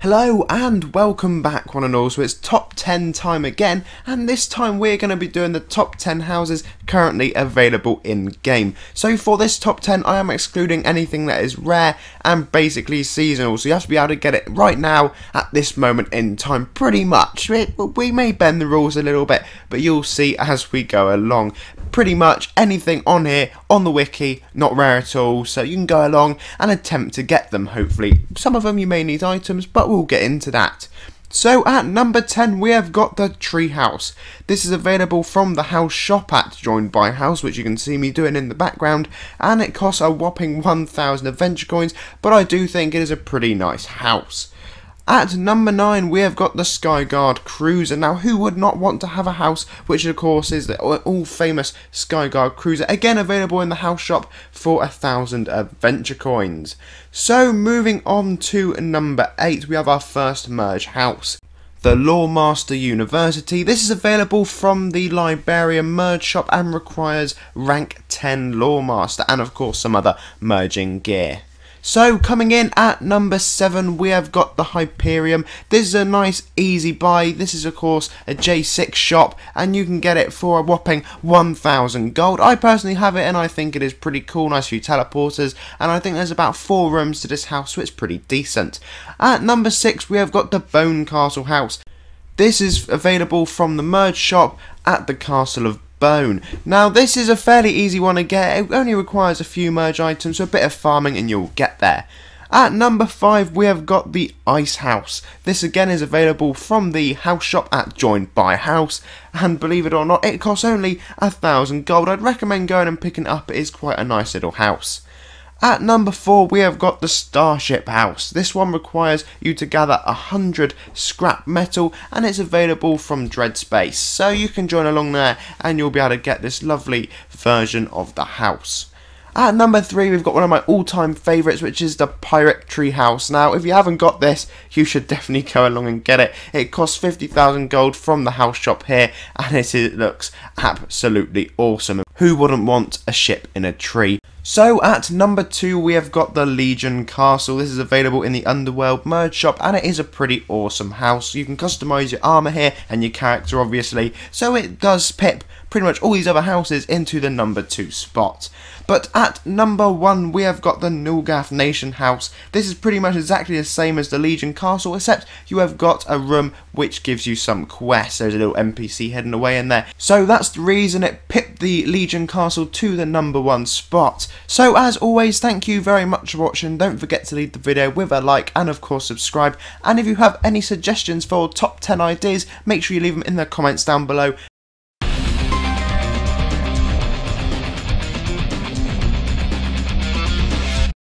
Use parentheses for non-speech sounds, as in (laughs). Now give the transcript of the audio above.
Hello and welcome back one and all, so it's top 10 time again and this time we're going to be doing the top 10 houses currently available in game. So for this top 10 I am excluding anything that is rare and basically seasonal, so you have to be able to get it right now at this moment in time pretty much. We may bend the rules a little bit but you'll see as we go along. Pretty much anything on here on the wiki, not rare at all, so you can go along and attempt to get them hopefully. Some of them you may need items but but we'll get into that. So at number 10 we have got the Treehouse. This is available from the house shop at Join Buy House which you can see me doing in the background and it costs a whopping 1000 adventure coins but I do think it is a pretty nice house. At number 9 we have got the Skyguard Cruiser. Now who would not want to have a house which of course is the all famous Skyguard Cruiser. Again available in the house shop for a thousand adventure coins. So moving on to number 8 we have our first merge house the Loremaster University. This is available from the Librarian merge shop and requires rank 10 Loremaster and of course some other merging gear. So coming in at number 7 we have got the Hyperium. This is a nice easy buy. This is of course a J6 shop and you can get it for a whopping 1000 gold. I personally have it and I think it is pretty cool. Nice few teleporters and I think there's about 4 rooms to this house so it's pretty decent. At number 6 we have got the Bone Castle house. This is available from the merge shop at the Castle of bone. Now this is a fairly easy one to get, it only requires a few merge items, so a bit of farming and you'll get there. At number 5 we have got the Ice House. This again is available from the house shop at Join by House and believe it or not it costs only a thousand gold. I'd recommend going and picking it up, it is quite a nice little house. At number 4 we have got the Starship House. This one requires you to gather 100 scrap metal and it's available from Dread Space. So you can join along there and you'll be able to get this lovely version of the house. At number 3 we've got one of my all time favourites which is the Pirate Tree House. Now if you haven't got this you should (laughs) definitely go along and get it. It costs 50,000 gold from the house shop here and it looks absolutely awesome. Who wouldn't want a ship in a tree? So at number 2 we have got the Legion Castle. This is available in the Underworld merge shop and it is a pretty awesome house. You can customise your armour here and your character obviously. So it does pip pretty much all these other houses into the number 2 spot. But at number 1 we have got the Nulgath Nation house. This is pretty much exactly the same as the Legion Castle except you have got a room which gives you some quests. There's a little NPC hidden away in there. So that's the reason it pipped the Legion Castle to the number 1 spot. So as always, thank you very much for watching. Don't forget to leave the video with a like and of course subscribe. And if you have any suggestions for top 10 ideas, make sure you leave them in the comments down below.